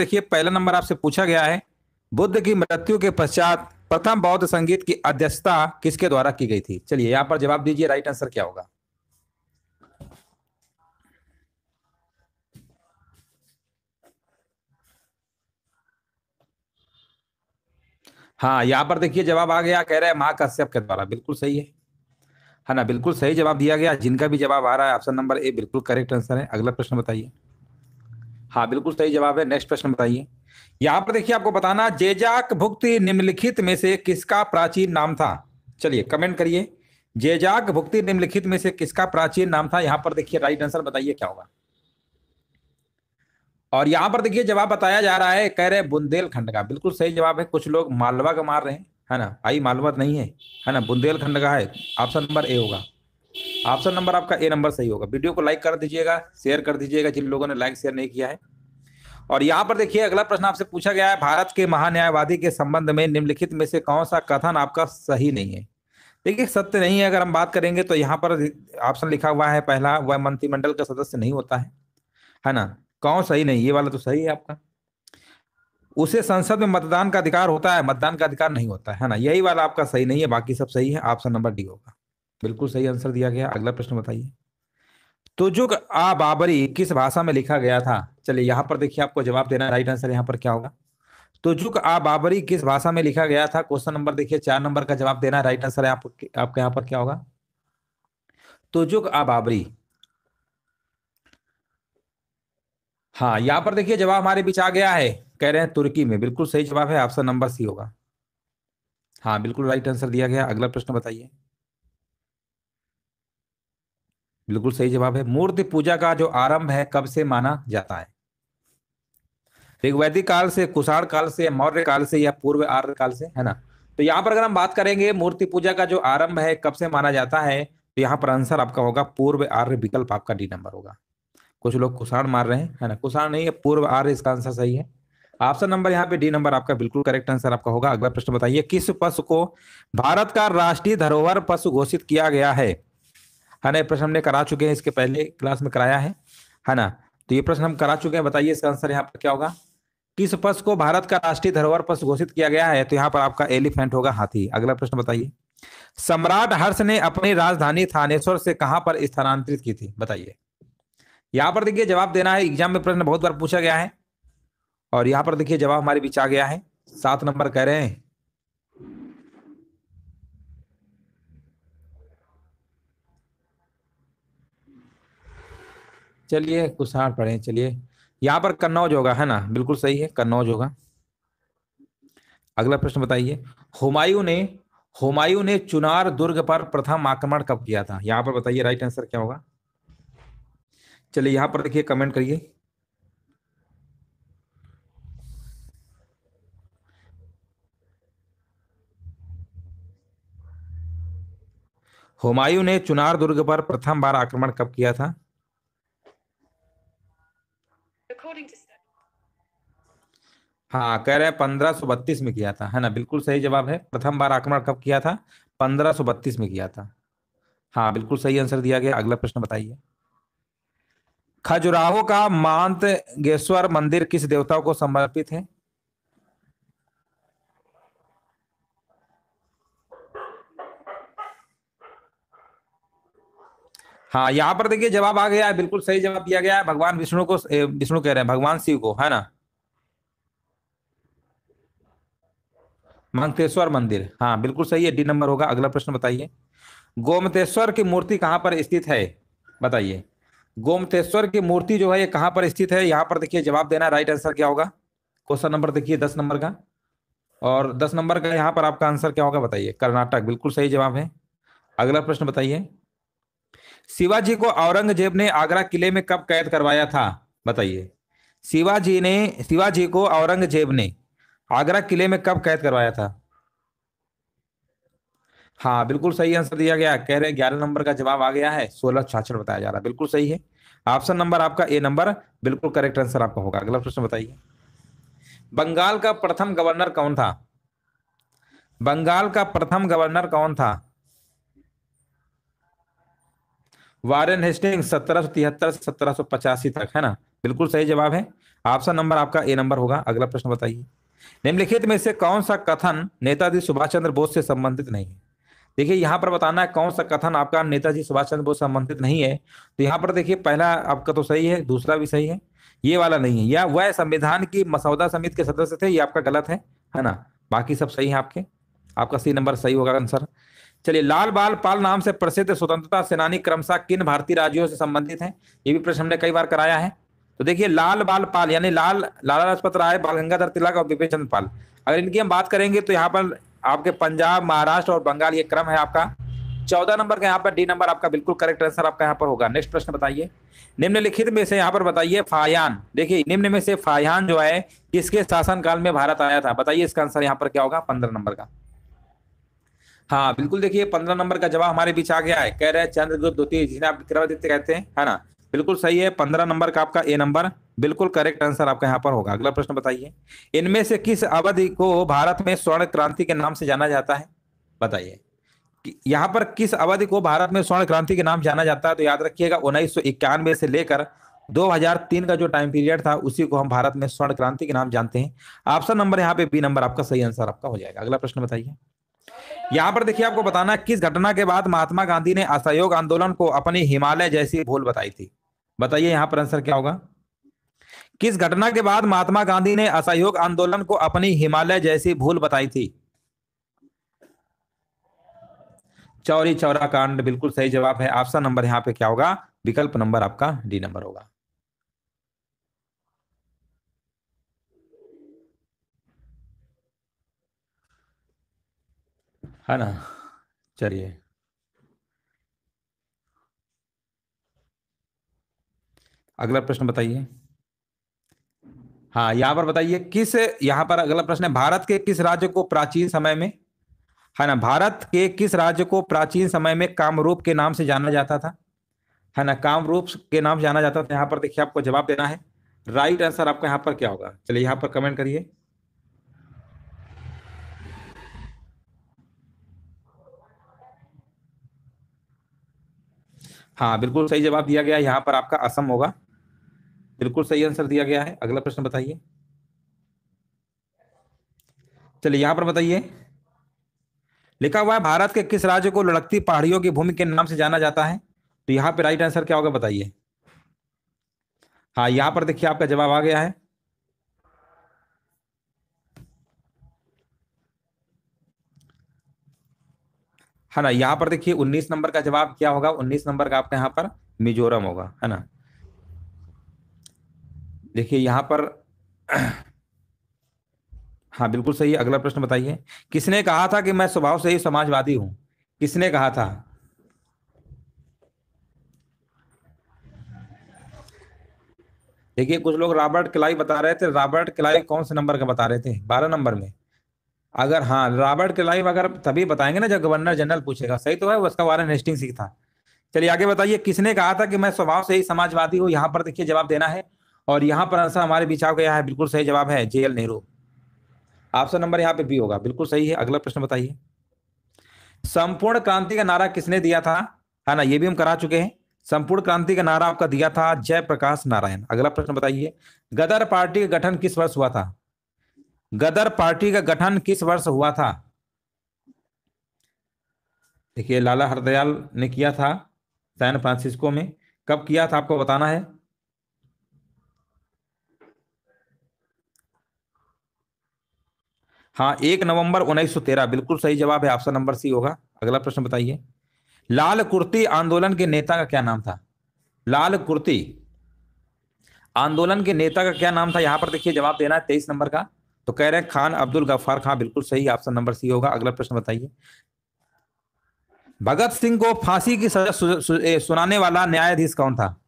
देखिए, पहला नंबर आपसे पूछा गया है, बुद्ध की मृत्यु के पश्चात प्रथम बौद्ध संगीत की अध्यक्षता किसके द्वारा की गई थी? चलिए, यहाँ पर जवाब दीजिए, राइट आंसर क्या होगा? हाँ यहाँ पर देखिए, जवाब आ गया, कह रहे हैं महाकश्यप के द्वारा, बिल्कुल सही है। है ना, बिल्कुल सही जवाब दिया गया, जिनका भी जवाब आ रहा है, ऑप्शन नंबर ए, बिल्कुल करेक्ट आंसर है। अगला प्रश्न बताइए। हाँ बिल्कुल सही जवाब है। नेक्स्ट प्रश्न बताइए। यहाँ पर देखिए, आपको बताना, जेजाक भुक्ति निम्नलिखित में से किसका प्राचीन नाम था? चलिए कमेंट करिए। जेजाक भुक्ति निम्नलिखित में से किसका प्राचीन नाम था? यहाँ पर देखिए राइट आंसर बताइए क्या होगा। और यहाँ पर देखिए, जवाब बताया जा रहा है, कह रहे बुंदेलखंड का। बिल्कुल सही जवाब है, कुछ लोग मालवा का मार रहे हैं, है ना? आई, मालवा नहीं है है ना? बुंदेलखंड का है ऑप्शन नंबर ए होगा। ऑप्शन नंबर आपका ए नंबर सही होगा। वीडियो को लाइक कर दीजिएगा शेयर कर दीजिएगा, जिन लोगों ने लाइक शेयर नहीं किया है। और यहाँ पर देखिए, अगला प्रश्न आपसे पूछा गया है, भारत के महान्यायवादी के संबंध में निम्नलिखित में से कौन सा कथन आपका सही नहीं है? देखिए, सत्य नहीं है, अगर हम बात करेंगे तो यहाँ पर ऑप्शन लिखा हुआ है पहला, वह मंत्रिमंडल का सदस्य नहीं होता है। है ना? कौन सही नहीं? ये वाला तो सही है आपका। उसे संसद में मतदान का अधिकार होता है, मतदान का अधिकार नहीं होता है। ना? यही वाला आपका सही नहीं है, बाकी सब सही है ऑप्शन नंबर डी होगा। बिल्कुल सही आंसर दिया गया। अगला प्रश्न बताइए। तुजुक आ बाबरी किस भाषा में लिखा गया था? चलिए यहाँ पर देखिए आपको जवाब देना राइट आंसर यहाँ पर क्या होगा। तुजुक आ बाबरी किस भाषा में लिखा गया था? क्वेश्चन नंबर देखिए चार नंबर का जवाब देना राइट आंसर है आप, आपके यहाँ पर क्या होगा। तो जुक आ बाबरी। हाँ यहाँ पर देखिए जवाब हमारे बीच आ गया है। कह रहे हैं तुर्की में। बिल्कुल सही जवाब है ऑप्शन नंबर सी होगा। हाँ बिल्कुल राइट आंसर दिया गया। अगला प्रश्न बताइए। बिल्कुल सही जवाब है। मूर्ति पूजा का जो आरंभ है, कब से माना जाता है? ऋग्वैदिक काल से, कुषाण काल से, मौर्य काल से या पूर्व आर्य काल से, है ना? तो यहाँ पर अगर हम बात करेंगे, मूर्ति पूजा का जो आरंभ है, कब से माना जाता है तो यहाँ पर आंसर आपका होगा, पूर्व आर्य विकल्प आपका डी नंबर होगा। कुछ लोग कुषाण मार रहे हैं, है ना? कुषाण नहीं है, पूर्व आर्य, इसका आंसर सही है। ऑप्शन नंबर यहाँ पे डी नंबर आपका बिल्कुल करेक्ट आंसर आपका होगा। अगला प्रश्न बताइए, किस पशु को भारत का राष्ट्रीय धरोहर पशु घोषित किया गया है? है ना प्रश्न हमने करा चुके हैं, इसके पहले क्लास में कराया है। है ना तो ये प्रश्न हम करा चुके हैं, बताइए इसका आंसर यहाँ पर क्या होगा? किस पशु को भारत का राष्ट्रीय धरोहर पशु घोषित किया गया है? तो यहाँ पर आपका एलिफेंट होगा हाथी। अगला प्रश्न बताइए। सम्राट हर्ष ने अपनी राजधानी थानेश्वर से कहाँ पर स्थानांतरित की थी? बताइए। यहाँ पर देखिए, जवाब देना है, एग्ज़ाम में प्रश्न बहुत बार पूछा गया है। और यहाँ पर देखिए, जवाब हमारे बीच आ गया है। सात नंबर कह रहे हैं। चलिए, कुछ पढ़े, चलिए। यहाँ पर कन्नौज होगा, है ना? बिल्कुल सही है, कन्नौज होगा। अगला प्रश्न बताइए। हुमायूं ने हुमायूं ने चुनार दुर्ग पर प्रथम आक्रमण कब किया था? यहाँ पर बताइए राइट आंसर क्या होगा? चलिए, यहाँ पर देखिए कमेंट करिए। हुमायूं ने चुनार दुर्ग पर प्रथम बार आक्रमण कब किया था? हाँ कह रहे हैं पंद्रह सौ बत्तीस में किया था, है ना? बिल्कुल सही जवाब है। प्रथम बार आक्रमण कब किया था? पंद्रह सौ बत्तीस में किया था। हाँ बिल्कुल सही आंसर दिया गया। अगला प्रश्न बताइए। खजुराहो का मांत गेश्वर मंदिर किस देवता को समर्पित है? हाँ यहाँ पर देखिए जवाब आ गया है। बिल्कुल सही जवाब दिया गया है। भगवान विष्णु को विष्णु कह रहे हैं, भगवान शिव को, है ना? मंगतेश्वर मंदिर। हाँ बिल्कुल सही है, डी नंबर होगा। अगला प्रश्न बताइए। गोमतेश्वर की मूर्ति कहाँ पर स्थित है? बताइए। गोमतेश्वर की मूर्ति जो है, ये कहाँ पर स्थित है? यहाँ पर देखिए, जवाब देना राइट आंसर क्या होगा? क्वेश्चन नंबर देखिए, दस नंबर का। और दस नंबर का यहाँ पर आपका आंसर क्या होगा, बताइए। कर्नाटक, बिल्कुल सही जवाब है। अगला प्रश्न बताइए। शिवाजी को औरंगज़ेब ने आगरा किले में कब कैद करवाया था? बताइए। शिवाजी ने, शिवाजी को औरंगज़ेब ने आगरा किले में कब कैद करवाया था? हाँ बिल्कुल सही आंसर दिया गया। कह रहे ग्यारह नंबर का जवाब आ गया है। सोलह छाछठ बताया जा रहा है। बिल्कुल सही है। ऑप्शन नंबर आपका ए नंबर। बिल्कुल करेक्ट आंसर आपका होगा। अगला प्रश्न बताइए। बंगाल का प्रथम गवर्नर कौन था? बंगाल का प्रथम गवर्नर कौन था? वारेन हेस्टिंग सत्रह सौ तिहत्तर, सत्रह सौ पचासी तक, है ना? बिल्कुल सही जवाब है। ऑप्शन नंबर आपका ए नंबर होगा। अगला प्रश्न बताइए। निम्नलिखित में से कौन सा कथन नेताजी सुभाष चंद्र बोस से संबंधित नहीं है? देखिए, यहाँ पर बताना है कौन सा कथन आपका नेताजी सुभाष चंद्र बोस संबंधित नहीं है। तो यहाँ पर देखिए, पहला आपका तो सही है, दूसरा भी सही है। ये वाला नहीं है। या वह संविधान की मसौदा समिति के सदस्य थे, ये आपका गलत है है ना? बाकी सब सही है आपके। आपका सी नंबर सही होगा आंसर। चलिए, लाल बाल पाल नाम से प्रसिद्ध स्वतंत्रता सेनानी क्रमशः किन भारतीय राज्यों से संबंधित हैं? ये भी प्रश्न हमने कई बार कराया है। तो देखिए, लाल बाल पाल, यानी लाल, लाला लाजपत राय, बाल गंगाधर तिलक और विपिन चंद्र पाल। अगर इनकी हम बात करेंगे तो यहाँ पर आपके पंजाब, महाराष्ट्र और बंगाल ये क्रम है आपका। चौदह नंबर का यहाँ पर डी नंबर आपका बिल्कुल करेक्ट आंसर आपका यहाँ पर होगा। नेक्स्ट प्रश्न बताइए। निम्नलिखित में से यहाँ पर बताइए, फायान। देखिए, निम्न में से फायान जो है, किसके शासन काल में भारत आया था? बताइए इसका आंसर यहाँ पर क्या होगा? पंद्रह नंबर का। हाँ बिल्कुल देखिए, पंद्रह नंबर का जवाब हमारे बीच आ गया है। कह रहे हैं, चंद्रगुप्त, द्वितीय जिन्हें आप विक्रमादित्य कहते हैं, है ना? बिल्कुल सही है, पंद्रह नंबर का आपका ए नंबर, बिल्कुल करेक्ट आंसर आपका यहाँ पर होगा। अगला प्रश्न बताइए, इनमें से किस अवधि को भारत में स्वर्ण क्रांति के नाम से जाना जाता है? बताइए यहाँ पर किस अवधि को भारत में स्वर्ण क्रांति के नाम जाना जाता है? तो याद रखिएगा, उन्नीस सौ इक्यानवे से लेकर 2003 का जो टाइम पीरियड था, उसी को हम भारत में स्वर्ण क्रांति के नाम जानते हैं। ऑप्शन नंबर यहाँ पे बी नंबर आपका सही आंसर आपका हो जाएगा। अगला प्रश्न बताइए, यहाँ पर देखिए आपको बताना किस घटना के बाद महात्मा गांधी ने असहयोग आंदोलन को अपनी हिमालय जैसी भूल बताई थी? बताइए यहाँ पर आंसर क्या होगा? किस घटना के बाद महात्मा गांधी ने असहयोग आंदोलन को अपनी हिमालय जैसी भूल बताई थी? चौरी चौरा कांड, बिल्कुल सही जवाब है। ऑप्शन नंबर यहाँ पे क्या होगा? विकल्प नंबर आपका डी नंबर होगा। है ना? चलिए। अगला प्रश्न बताइए। हाँ यहाँ पर बताइए, किस, यहाँ पर अगला प्रश्न है, भारत के किस राज्य को प्राचीन समय में, है ना, भारत के किस राज्य को प्राचीन समय में कामरूप के नाम से जाना जाता था? है ना, कामरूप के नाम से जाना जाता था, यहाँ पर देखिए आपको जवाब देना है। राइट आंसर आपका यहाँ पर क्या होगा? चलिए यहाँ पर कमेंट करिए। हाँ बिल्कुल सही जवाब दिया गया, यहाँ पर आपका असम होगा। बिल्कुल सही आंसर दिया गया है। अगला प्रश्न बताइए। चलिए, यहाँ पर बताइए। लिखा हुआ है, भारत के किस राज्य को लड़कती पहाड़ियों की भूमि के नाम से जाना जाता है? तो यहाँ पे राइट आंसर क्या होगा बताइए। हाँ यहाँ पर देखिए आपका जवाब आ गया है। है ना, यहाँ पर देखिए 19 नंबर का जवाब क्या होगा? 19 नंबर का आपका यहाँ पर मिजोरम होगा, है ना? देखिए, यहाँ पर हाँ बिल्कुल सही, अगला प्रश्न बताइए। किसने कहा था कि मैं स्वभाव से ही समाजवादी हूँ? किसने कहा था? देखिए, कुछ लोग रॉबर्ट क्लाई बता रहे थे। रॉबर्ट क्लाई कौन से नंबर का बता रहे थे? बारह नंबर में। अगर हाँ रॉबर्ट क्लाई अगर तभी बताएँगे ना, जब गवर्नर जनरल पूछेगा। सही तो है उसका वारन हेस्टिंग था। चलिए, आगे बताइए, किसने कहा था कि मैं स्वभाव से ही समाजवादी हूँ? यहाँ पर देखिए जवाब देना है। और यहाँ पर आंसर हमारे बिछाव गया है, बिल्कुल सही जवाब है J L Nehru. Option number यहाँ पे बी होगा, बिल्कुल सही है। अगला प्रश्न बताइए। संपूर्ण क्रांति का नारा किसने दिया था? है ना, ये भी हम करा चुके हैं। संपूर्ण क्रांति का नारा आपका दिया था जयप्रकाश नारायण। अगला प्रश्न बताइए। गदर पार्टी का गठन किस वर्ष हुआ था? गदर पार्टी का गठन किस वर्ष हुआ था? देखिए, लाला हरदयाल ने किया था सैन फ्रांसिस्को में। कब किया था, आपको बताना है? हाँ एक नवंबर 1913 बिल्कुल सही जवाब है ऑप्शन नंबर सी होगा। अगला प्रश्न बताइए। लाल कुर्ती आंदोलन के नेता का क्या नाम था? लाल कुर्ती आंदोलन के नेता का क्या नाम था? यहाँ पर देखिए जवाब देना है तेईस नंबर का। तो कह रहे हैं खान अब्दुल गफ्फार खान बिल्कुल सही ऑप्शन नंबर सी होगा। अगला प्रश्न बताइए। भगत सिंह को फांसी की सजा सुनाने वाला न्यायाधीश कौन था?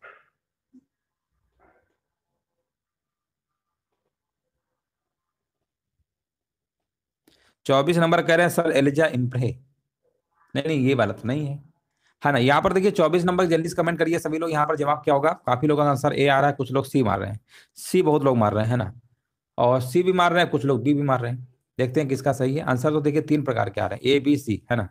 चौबीस नंबर कह रहे हैं, सर, एलिजा इम्प्रे नहीं नहीं, ये वाला तो नहीं है। है ना, यहाँ पर देखिए, चौबीस नंबर जल्दी से कमेंट करिए, सभी लोग यहाँ पर जवाब क्या होगा? काफ़ी लोगों का आंसर, ए आ रहा है, कुछ लोग सी मार रहे हैं। सी बहुत लोग मार रहे हैं ना? और सी भी मार रहे हैं, कुछ लोग डी भी मार रहे हैं। देखते हैं किसका सही है। आंसर तो देखिए, तीन प्रकार के आ रहे हैं, ए, बी, सी, है ना?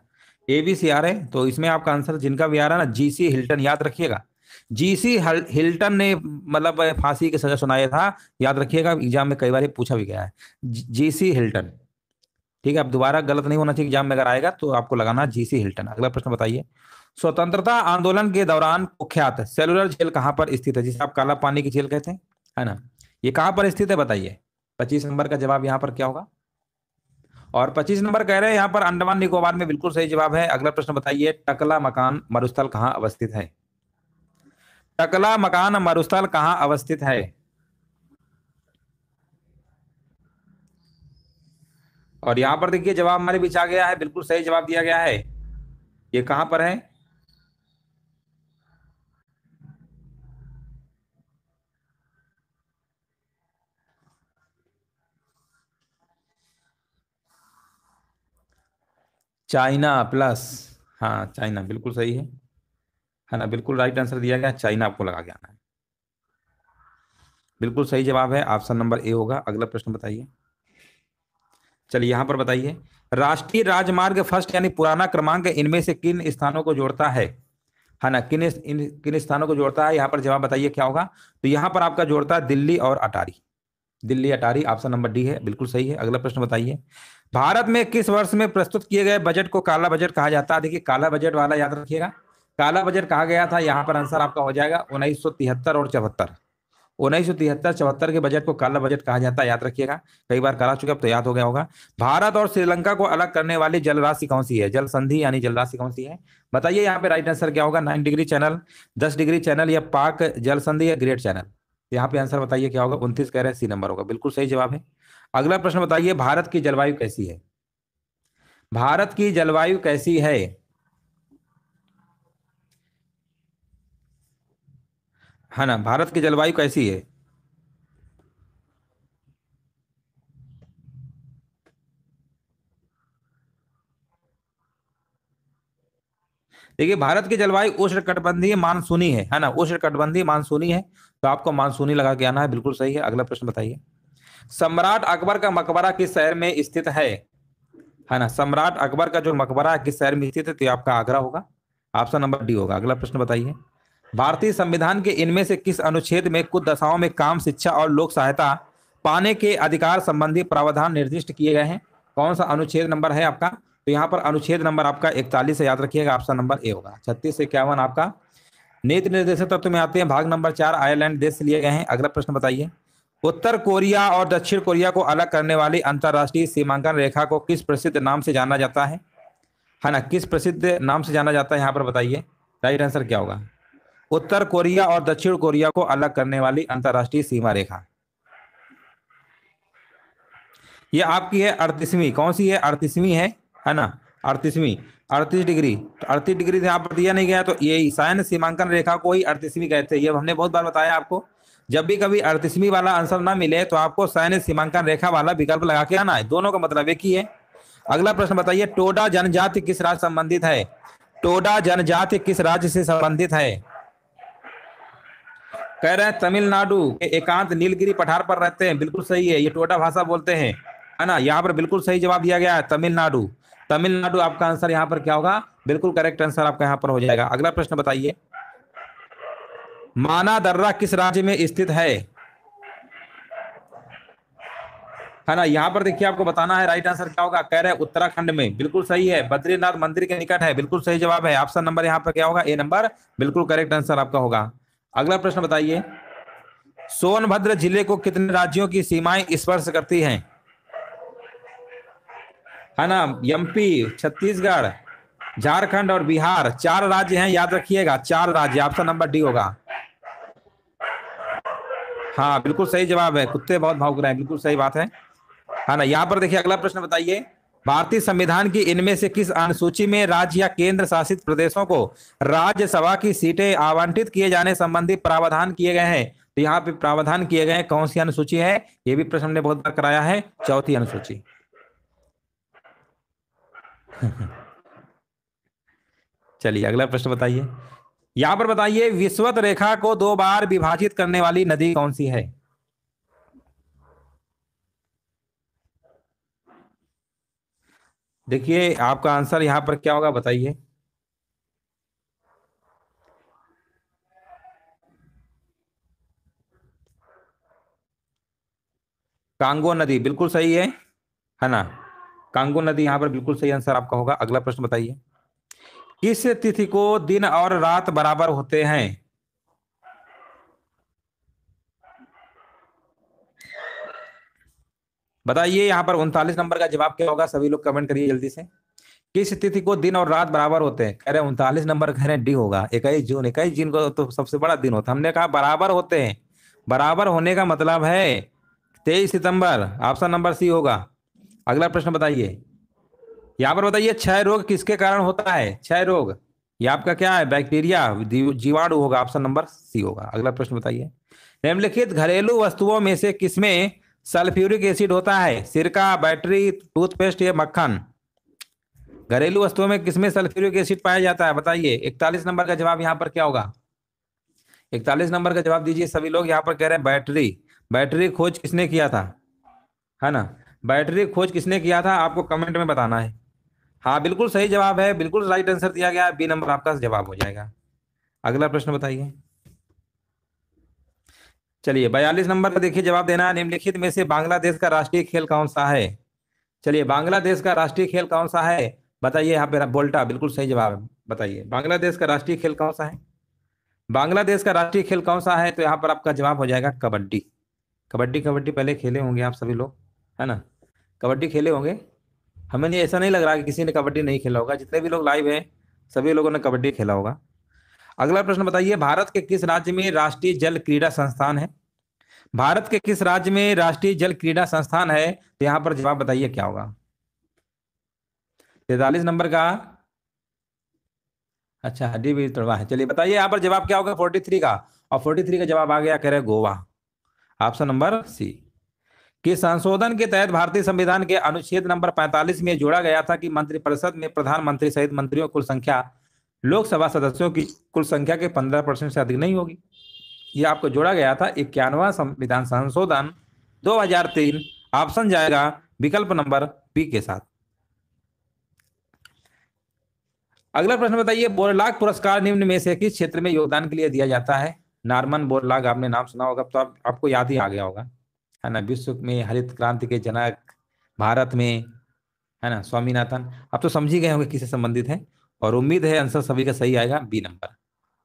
ए, बी, सी आ रहे हैं तो इसमें आपका आंसर जिनका भी आ रहा है ना, जी सी हिल्टन, याद रखिएगा। जीसी हिल्टन ने मतलब फांसी की सजा सुनाया था, याद रखिएगा, एग्ज़ाम में कई बार पूछा भी गया है। GC Hilton. ठीक है, अब दोबारा गलत नहीं होना चाहिए एग्ज़ाम में अगर आएगा तो आपको लगाना जीसी हिल्टन। अगला प्रश्न बताइए। स्वतंत्रता आंदोलन के दौरान कुख्यात सेलुलर जेल कहाँ पर स्थित है? जिसे आप काला पानी की जेल कहते हैं, है ना? ये कहाँ पर स्थित है बताइए। पच्चीस नंबर का जवाब यहाँ पर क्या होगा? और पच्चीस नंबर कह रहे हैं, यहाँ पर अंडमान निकोबार में बिल्कुल सही जवाब है। अगला प्रश्न बताइए, टकला मकान मरुस्थल कहाँ अवस्थित है? टकला मकान मरुस्थल कहाँ अवस्थित है? और यहाँ पर देखिए जवाब हमारे बीच आ गया है, बिल्कुल सही जवाब दिया गया है। ये कहाँ पर है? China plus. हाँ चाइना, बिल्कुल सही है। है ना, बिल्कुल राइट आंसर दिया गया, चाइना आपको लगा के आना है। बिल्कुल सही जवाब है, ऑप्शन नंबर ए होगा। अगला प्रश्न बताइए। चलिए यहाँ पर बताइए। राष्ट्रीय राजमार्ग फ़र्स्ट यानी पुराना क्रमांक इनमें से किन स्थानों को जोड़ता है? है ना, किन इन, किन स्थानों को जोड़ता है? यहाँ पर जवाब बताइए क्या होगा। तो यहाँ पर आपका जोड़ता है दिल्ली और Attari. Delhi, Attari, option number D है, बिल्कुल सही है। अगला प्रश्न बताइए। भारत में किस वर्ष में प्रस्तुत किए गए बजट को काला बजट कहा जाता है? देखिए, काला बजट वाला याद रखिएगा। काला बजट कहा गया था, यहाँ पर आंसर आपका हो जाएगा उन्नीस सौ तिहत्तर और चौहत्तर। उन्नीस सौ तिहत्तर चौहत्तर के बजट को काला बजट कहा जाता है, याद रखिएगा। कई बार करा चुके, अब तो याद हो गया होगा। भारत और श्रीलंका को अलग करने वाली जल राशि कौन सी है? जल संधि यानी जल राशि कौन सी है? बताइए यहाँ पे राइट आंसर क्या होगा? नाइन डिग्री चैनल दस डिग्री चैनल या पाक जल संधि या ग्रेट चैनल यहाँ पे आंसर बताइए क्या होगा? उनतीस कह रहे हैं सी नंबर होगा। बिल्कुल सही जवाब है। अगला प्रश्न बताइए, भारत की जलवायु कैसी है? भारत की जलवायु कैसी है? है ना, भारत की जलवायु कैसी है? देखिए, भारत की जलवायु उष्ण कटबंधीय मानसूनी है है ना? उष्ण कटबंधीय मानसूनी है तो आपको मानसूनी लगा के आना है, बिल्कुल सही है। अगला प्रश्न बताइए। सम्राट अकबर का मकबरा किस शहर में स्थित है? है ना, सम्राट अकबर का जो मकबरा किस शहर में स्थित है तो आपका आगरा होगा। ऑप्शन नंबर डी होगा। अगला प्रश्न बताइए। भारतीय संविधान के इनमें से किस अनुच्छेद में कुछ दशाओं में काम, शिक्षा और लोक सहायता पाने के अधिकार संबंधी प्रावधान निर्दिष्ट किए गए हैं? कौन सा अनुच्छेद नंबर है आपका? तो यहाँ पर अनुच्छेद नंबर आपका इकतालीस याद रखिएगा, ऑप्शन नंबर ए होगा। छत्तीस से इक्यावन आपका नीति निर्देशक तत्व में आते हैं। भाग नंबर चार, आयरलैंड देश से लिए गए हैं। अगला प्रश्न बताइए। उत्तर कोरिया और दक्षिण कोरिया को अलग करने वाली अंतर्राष्ट्रीय सीमांकन रेखा को किस प्रसिद्ध नाम से जाना जाता है? है ना, किस प्रसिद्ध नाम से जाना जाता है? यहाँ पर बताइए। राइट आंसर क्या होगा? उत्तर कोरिया और दक्षिण कोरिया को अलग करने वाली अंतरराष्ट्रीय सीमा रेखा ये आपकी है अड़तीसवीं। कौन सी है? अड़तीसवीं है है ना? अड़तीसवीं। अड़तीस डिग्री। तो अड़तीस डिग्री यहाँ पर दिया नहीं गया तो ये ईशान सीमांकन रेखा को ही अड़तीसवीं कहते हैं। ये हमने बहुत बार बताया आपको। जब भी कभी अड़तीसवीं वाला आंसर ना मिले तो आपको सैन्य सीमांकन रेखा वाला विकल्प लगा के आना है। दोनों का मतलब एक ही है। अगला प्रश्न बताइए, टोडा जनजाति किस राज्य संबंधित है? टोडा जनजाति किस राज्य से संबंधित है? कह रहे हैं तमिलनाडु एकांत नीलगिरी पठार पर रहते हैं। बिल्कुल सही है, ये टोटा भाषा बोलते हैं। है ना? यहाँ पर बिल्कुल सही जवाब दिया गया है, तमिलनाडु। तमिलनाडु आपका आंसर यहाँ पर क्या होगा? बिल्कुल करेक्ट आंसर आपका यहाँ पर हो जाएगा। अगला प्रश्न बताइए। माना दर्रा किस राज्य में स्थित है? है ना? यहाँ पर देखिए, आपको बताना है राइट आंसर क्या होगा? कह रहे हैं उत्तराखंड में। बिल्कुल सही है। बद्रीनाथ मंदिर के निकट है। बिल्कुल सही जवाब है। ऑप्शन नंबर यहाँ पर क्या होगा? ए नंबर बिल्कुल करेक्ट आंसर आपका होगा। अगला प्रश्न बताइए, सोनभद्र ज़िले को कितने राज्यों की सीमाएँ स्पर्श करती हैं? है ना एमपी छत्तीसगढ़, झारखंड और बिहार, चार राज्य हैं, याद रखिएगा, चार राज्य ऑप्शन नंबर डी होगा। हाँ बिल्कुल सही जवाब है, कुत्ते बहुत भाग रहे हैं, बिल्कुल सही बात है। है ना, यहाँ पर देखिए, अगला प्रश्न बताइए भारतीय संविधान की इनमें से किस अनुसूची में राज्य या केंद्र शासित प्रदेशों को राज्यसभा की सीटें आवंटित किए जाने संबंधी प्रावधान किए गए हैं? तो यहाँ पे प्रावधान किए गए हैं, कौन सी अनुसूची है? ये भी प्रश्न हमने बहुत बार कराया है, चौथी अनुसूची। चलिए, अगला प्रश्न बताइए। यहाँ पर बताइए, विश्वत रेखा को दो बार विभाजित करने वाली नदी कौन सी है? देखिए, आपका आंसर यहाँ पर क्या होगा बताइए। कांगो नदी, बिल्कुल सही है है ना? कांगो नदी, यहाँ पर बिल्कुल सही आंसर आपका होगा। अगला प्रश्न बताइए। किस तिथि को दिन और रात बराबर होते हैं? बताइए यहाँ पर उनतालीस नंबर का जवाब क्या होगा? सभी लोग कमेंट करिए जल्दी से। किस तिथि को दिन और रात बराबर होते हैं? कह रहे उनतालीस नंबर कह रहे डी होगा। इक्कीस जून। इक्कीस जून को तो सबसे बड़ा दिन होता है। हमने कहा बराबर होते हैं। बराबर होने का मतलब है तेईस सितंबर। ऑप्शन नंबर सी होगा। अगला प्रश्न बताइए। यहाँ पर बताइए, क्षय रोग किसके कारण होता है? क्षय रोग। ये आपका क्या है? बैक्टीरिया जीवाणु होगा। ऑप्शन नंबर सी होगा। अगला प्रश्न बताइए। निम्नलिखित घरेलू वस्तुओं में से किसमें सल्फ्यूरिक एसिड होता है, सिरका, बैटरी, टूथपेस्ट या मक्खन। घरेलू वस्तुओं में किसमें सल्फ्यूरिक एसिड पाया जाता है, बताइए। इकतालीस नंबर का जवाब यहाँ पर क्या होगा? इकतालीस नंबर का जवाब दीजिए, सभी लोग यहाँ पर कह रहे हैं बैटरी। बैटरी खोज किसने किया था? है ना? बैटरी खोज किसने किया था, आपको कमेंट में बताना है। हाँ बिल्कुल सही जवाब है, बिल्कुल राइट आंसर दिया गया बी नंबर आपका जवाब हो जाएगा। अगला प्रश्न बताइए। चलिए, बयालीस नंबर का देखिए जवाब देना है। निम्नलिखित में से बांग्लादेश का राष्ट्रीय खेल कौन सा है? चलिए, बांग्लादेश का राष्ट्रीय खेल कौन सा है? बताइए यहाँ पे बोल्टा, बिल्कुल सही जवाब है बताइए। बांग्लादेश का राष्ट्रीय खेल कौन सा है? बांग्लादेश का राष्ट्रीय खेल कौन सा है? तो यहाँ पर आपका जवाब हो जाएगा कबड्डी। कबड्डी कबड्डी पहले खेले होंगे आप सभी लोग, है ना? कबड्डी खेले होंगे। हमें ऐसा नहीं लग रहा कि किसी ने कबड्डी नहीं खेला होगा। जितने भी लोग लाइव हैं, सभी लोगों ने कबड्डी खेला होगा। अगला प्रश्न बताइए, भारत के किस राज्य में राष्ट्रीय जल क्रीड़ा संस्थान है? भारत के किस राज्य में राष्ट्रीय जल क्रीड़ा संस्थान है? तो यहाँ पर जवाब बताइए, क्या होगा? तैतालीस नंबर का। अच्छा हड्डी भी तड़वा है। चलिए बताइए, यहाँ पर जवाब क्या होगा? फोर्टी थ्री का। और फोर्टी थ्री का जवाब आ गया, कह रहे गोवा। ऑप्शन नंबर सी। कि संशोधन के तहत भारतीय संविधान के अनुच्छेद नंबर 45 में जोड़ा गया था कि मंत्रिपरिषद में प्रधानमंत्री सहित मंत्रियों कुल संख्या लोकसभा सदस्यों की कुल संख्या के 15 परसेंट से अधिक नहीं होगी। यह आपको जोड़ा गया था इक्यानवा संविधान संशोधन 2003 ऑप्शन जाएगा विकल्प नंबर बी के साथ। अगला प्रश्न बताइए बोरलाग पुरस्कार निम्न में से किस क्षेत्र में योगदान के लिए दिया जाता है? नारमन बोरलाग आपने नाम सुना होगा तो आप, आपको याद ही आ गया होगा। है ना विश्व में हरित क्रांति के जनक भारत में है ना स्वामीनाथन। आप तो समझ ही गए होंगे किससे संबंधित है। और उम्मीद है आंसर सभी का सही आएगा बी नंबर।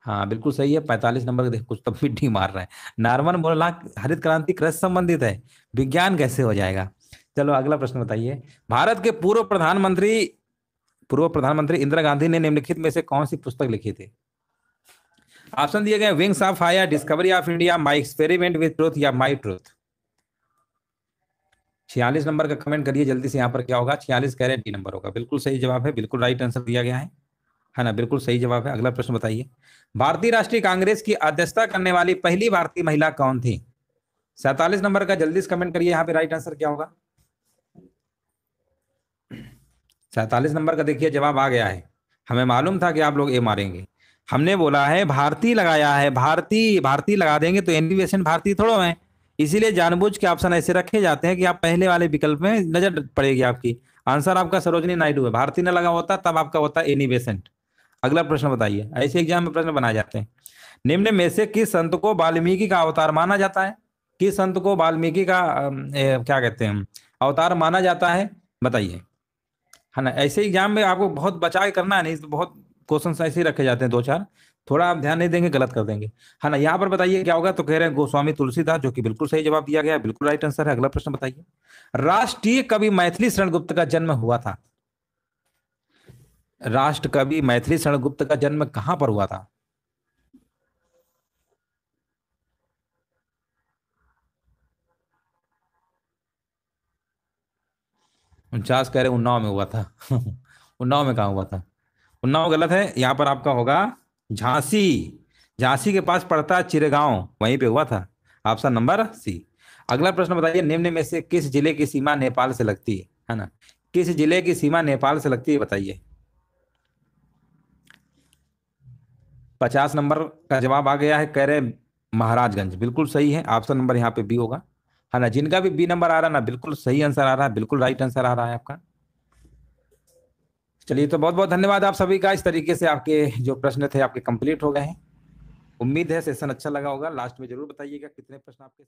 हाँ बिल्कुल सही है, पैंतालीस नंबर, देख, कुछ तब भी मार रहे हैं। नार्मन बोला हरित क्रांति कृषि संबंधित है, विज्ञान कैसे हो जाएगा? चलो, अगला प्रश्न बताइए, भारत के पूर्व प्रधानमंत्री पूर्व प्रधानमंत्री इंदिरा गांधी ने निम्नलिखित में से कौन सी पुस्तक लिखी थी? ऑप्शन दिए गए wings of fire, discovery of India my experiment with truth या माई ट्रूथ? छियालीस नंबर का कमेंट करिए, जल्दी से यहाँ पर क्या होगा? छियालीस कह रहे हैं डी नंबर होगा। बिल्कुल सही जवाब है, बिल्कुल राइट आंसर दिया गया है। है ना, बिल्कुल सही जवाब है। अगला प्रश्न बताइए। भारतीय राष्ट्रीय कांग्रेस की अध्यक्षता करने वाली पहली भारतीय महिला कौन थी? सैतालीस नंबर का, जल्दी से कमेंट करिए, यहाँ पे राइट आंसर क्या होगा? सैतालीस नंबर का देखिए, जवाब आ गया है। हमें मालूम था कि आप लोग ए मारेंगे। हमने बोला है भारतीय लगाया है भारतीय भारतीय लगा देंगे तो एनिवेशन भारतीय थोड़ा है। इसीलिए जानबूझ के ऑप्शन ऐसे रखे जाते हैं कि आप पहले वाले विकल्प में नज़र पड़ेगी आपकी। आंसर आपका सरोजनी नायडू है। भारतीय ने लगा होता, तब आपका होता है एनिवेसेंट अगला प्रश्न बताइए। ऐसे एग्ज़ाम में प्रश्न बनाए जाते हैं। निम्न में से किस संत को वाल्मीकि का अवतार माना जाता है? किस संत को वाल्मीकि का ए, क्या कहते हैं? अवतार माना जाता है? बताइए। है ना ऐसे एग्ज़ाम में आपको बहुत बचा करना है नहीं तो बहुत क्वेश्चन ऐसे ही रखे जाते हैं दो चार थोड़ा आप ध्यान नहीं देंगे गलत कर देंगे। है ना यहाँ पर बताइए क्या होगा? तो कह रहे हैं गोस्वामी तुलसीदास जो कि बिल्कुल सही जवाब दिया गया बिल्कुल राइट आंसर है। अगला प्रश्न बताइए। राष्ट्रीय कवि मैथिली शरण गुप्त का जन्म हुआ था। राष्ट्र कवि मैथिली शरण गुप्त का जन्म कहाँ पर हुआ था? उनचास कह रहे उन्नाव में हुआ था। उन्नाव में कहा हुआ था? उन्नाव गलत है, यहाँ पर आपका होगा झांसी। झांसी के पास पड़ता चिरेगांव, वहीं पे हुआ था। Option number C. अगला प्रश्न बताइए, निम्न में से किस ज़िले की सीमा नेपाल से लगती है? है ना? किस ज़िले की सीमा नेपाल से लगती है, बताइए। पचास नंबर का जवाब आ गया है, कह रहे महाराजगंज। बिल्कुल सही है, ऑप्शन नंबर यहाँ पे बी होगा। है ना, जिनका भी बी नंबर आ रहा है ना, बिल्कुल सही आंसर आ रहा है, बिल्कुल राइट आंसर आ रहा है आपका। चलिए तो बहुत बहुत धन्यवाद आप सभी का, इस तरीके से आपके जो प्रश्न थे, आपके कंप्लीट हो गए हैं। उम्मीद है सेशन अच्छा लगा होगा। लास्ट में ज़रूर बताइएगा कितने प्रश्न आपके